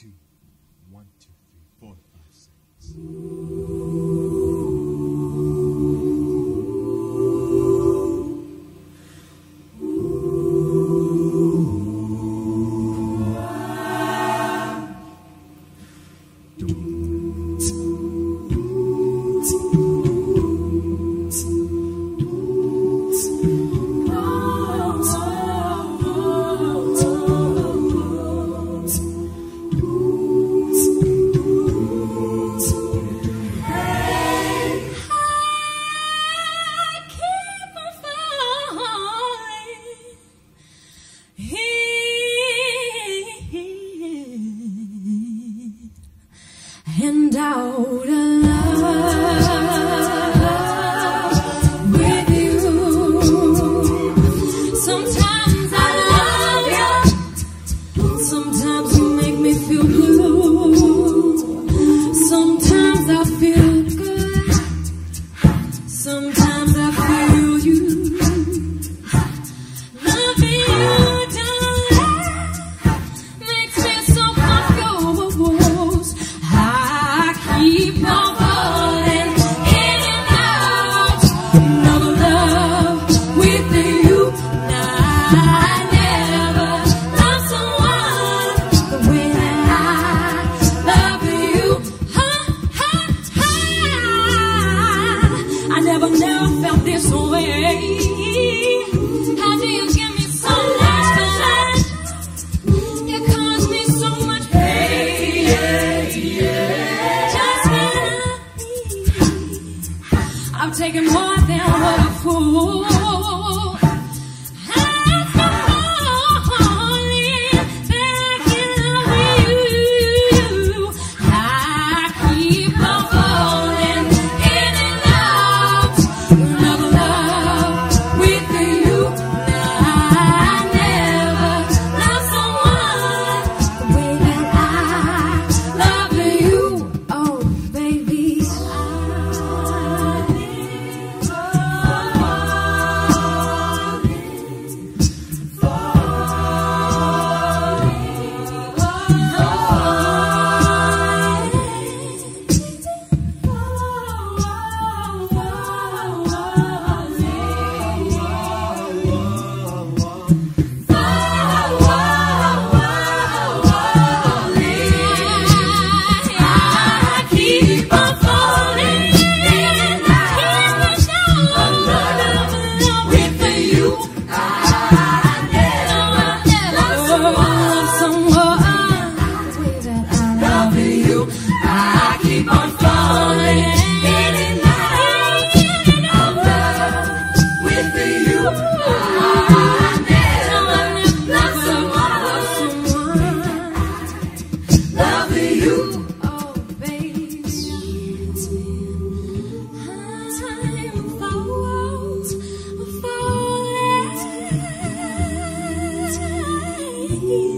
two, one, two, three, four, five, six. with you. Sometimes. Now. taking more than what a fool. you.